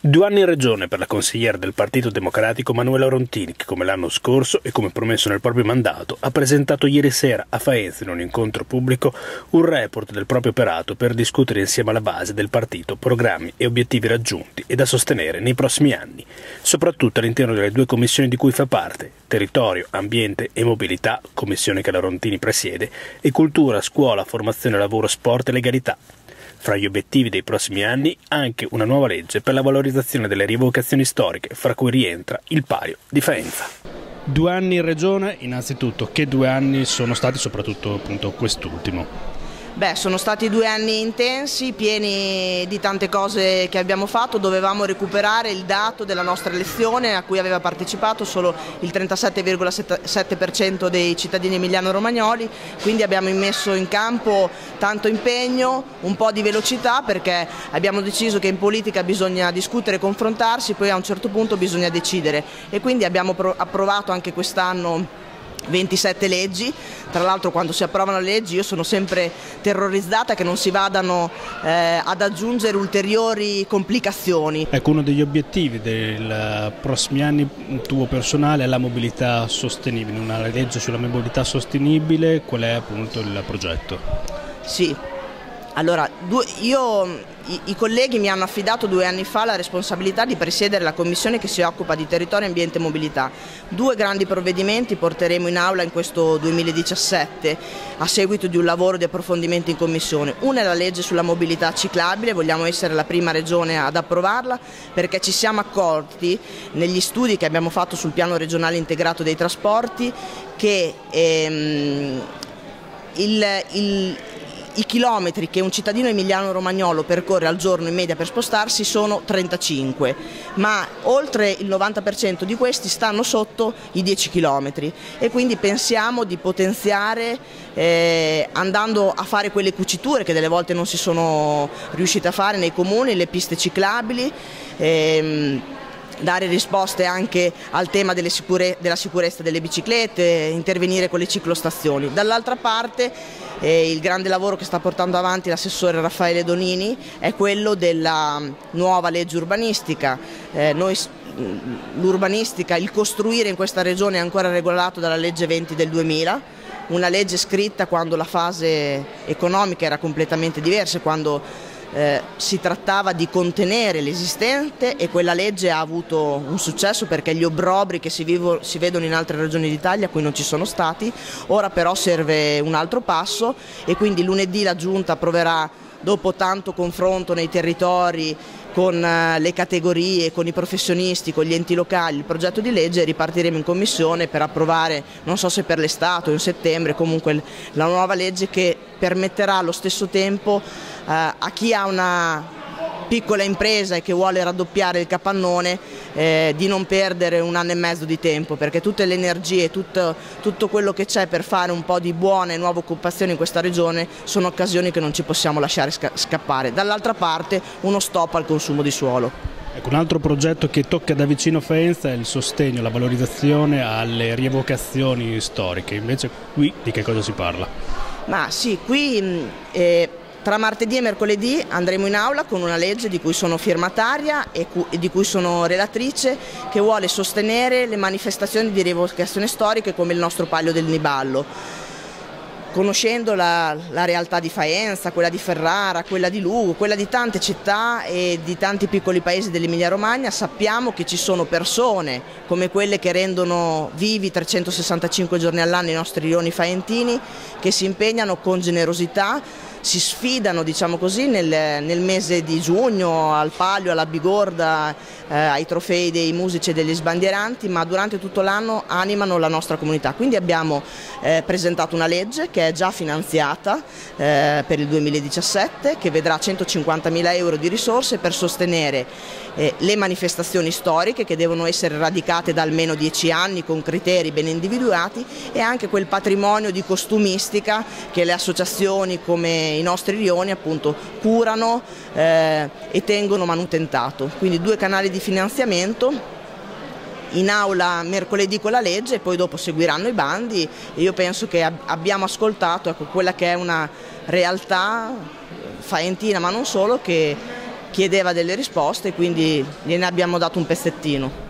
Due anni in regione per la consigliera del Partito Democratico Manuela Rontini, che come l'anno scorso e come promesso nel proprio mandato ha presentato ieri sera a Faenza in un incontro pubblico un report del proprio operato per discutere insieme alla base del partito programmi e obiettivi raggiunti e da sostenere nei prossimi anni, soprattutto all'interno delle due commissioni di cui fa parte, territorio, ambiente e mobilità, commissione che la Rontini presiede, e cultura, scuola, formazione, lavoro, sport e legalità. Fra gli obiettivi dei prossimi anni anche una nuova legge per la valorizzazione delle rievocazioni storiche, fra cui rientra il Palio di Faenza. Due anni in regione, innanzitutto, che due anni sono stati, soprattutto quest'ultimo? Beh, sono stati due anni intensi, pieni di tante cose che abbiamo fatto, dovevamo recuperare il dato della nostra elezione a cui aveva partecipato solo il 37,7% dei cittadini emiliano-romagnoli, quindi abbiamo messo in campo tanto impegno, un po' di velocità perché abbiamo deciso che in politica bisogna discutere, confrontarsi, poi a un certo punto bisogna decidere. E quindi abbiamo approvato anche quest'anno 27 leggi, tra l'altro quando si approvano le leggi io sono sempre terrorizzata che non si vadano eh, ad aggiungere ulteriori complicazioni. Ecco, uno degli obiettivi dei prossimi anni tuo personale è la mobilità sostenibile, una legge sulla mobilità sostenibile, qual è appunto il progetto? Sì, allora, io, i, i, colleghi mi hanno affidato due anni fa la responsabilità di presiedere la commissione che si occupa di territorio, ambiente e mobilità. Due grandi provvedimenti porteremo in aula in questo 2017 a seguito di un lavoro di approfondimento in commissione. Una è la legge sulla mobilità ciclabile, vogliamo essere la prima regione ad approvarla perché ci siamo accorti negli studi che abbiamo fatto sul piano regionale integrato dei trasporti che ehm, il, il, i chilometri che un cittadino emiliano-romagnolo percorre al giorno in media per spostarsi sono 35, ma oltre il 90% di questi stanno sotto i 10 chilometri e quindi pensiamo di potenziare eh, andando a fare quelle cuciture che delle volte non si sono riuscite a fare nei comuni, le piste ciclabili. Ehm, dare risposte anche al tema sicure della sicurezza delle biciclette, intervenire con le ciclostazioni. Dall'altra parte eh, il grande lavoro che sta portando avanti l'assessore Raffaele Donini è quello della nuova legge urbanistica. Eh, noi, l'urbanistica, il costruire in questa regione è ancora regolato dalla legge 20 del 2000, una legge scritta quando la fase economica era completamente diversa, quando eh, si trattava di contenere l'esistente e quella legge ha avuto un successo perché gli obbrobri che si, vivo, si vedono in altre regioni d'Italia qui non ci sono stati, ora però serve un altro passo e quindi lunedì la Giunta approverà dopo tanto confronto nei territori con eh, le categorie, con i professionisti, con gli enti locali il progetto di legge ripartiremo in commissione per approvare, non so se per l'estate o in settembre, comunque la nuova legge che permetterà allo stesso tempo a chi ha una piccola impresa e che vuole raddoppiare il capannone eh, di non perdere un anno e mezzo di tempo perché tutte le energie, tutto, tutto quello che c'è per fare un po' di buona e nuova occupazione in questa regione sono occasioni che non ci possiamo lasciare scappare. Dall'altra parte uno stop al consumo di suolo. Ecco, un altro progetto che tocca da vicino Faenza è il sostegno, la valorizzazione alle rievocazioni storiche, invece qui di che cosa si parla? Ma sì, qui eh, tra martedì e mercoledì andremo in aula con una legge di cui sono firmataria e di cui sono relatrice che vuole sostenere le manifestazioni di rievocazione storiche come il nostro Palio del Niballo. Conoscendo la, la, realtà di Faenza, quella di Ferrara, quella di Lugo, quella di tante città e di tanti piccoli paesi dell'Emilia Romagna, sappiamo che ci sono persone come quelle che rendono vivi 365 giorni all'anno i nostri rioni faentini che si impegnano con generosità si sfidano diciamo così, nel, nel, mese di giugno al Palio, alla Bigorda, eh, ai trofei dei musici e degli sbandieranti, ma durante tutto l'anno animano la nostra comunità. Quindi abbiamo eh, presentato una legge che è già finanziata eh, per il 2017, che vedrà 150 mila euro di risorse per sostenere eh, le manifestazioni storiche che devono essere radicate da almeno 10 anni con criteri ben individuati e anche quel patrimonio di costumistica che le associazioni come i nostri rioni appunto curano eh, e tengono manutentato. Quindi due canali di finanziamento in aula mercoledì con la legge e poi dopo seguiranno i bandi e io penso che abbiamo ascoltato ecco, quella che è una realtà faentina ma non solo che chiedeva delle risposte, quindi gliene abbiamo dato un pezzettino.